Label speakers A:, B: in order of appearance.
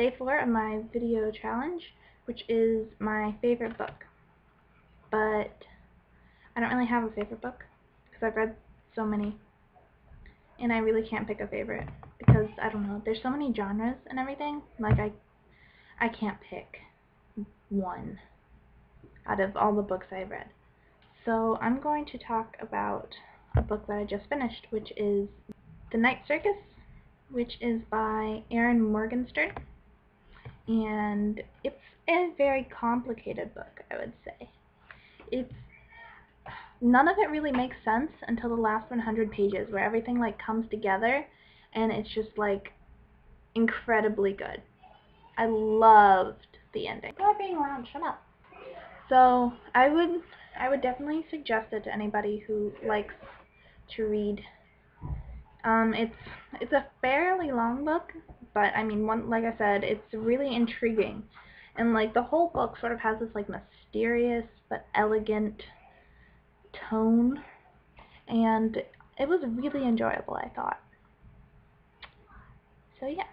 A: day four of my video challenge, which is my favorite book. But I don't really have a favorite book because I've read so many, and I really can't pick a favorite because I don't know. There's so many genres and everything. Like I, I can't pick one out of all the books I've read. So I'm going to talk about a book that I just finished, which is The Night Circus, which is by Erin Morgenstern. And it's a very complicated book, I would say. It's none of it really makes sense until the last 100 pages where everything like comes together and it's just like incredibly good. I loved the ending. You're being loud, shut up. So I would I would definitely suggest it to anybody who likes to read. Um, it's it's a fairly long book, but I mean, one like I said, it's really intriguing, and like the whole book sort of has this like mysterious but elegant tone, and it was really enjoyable. I thought. So yeah.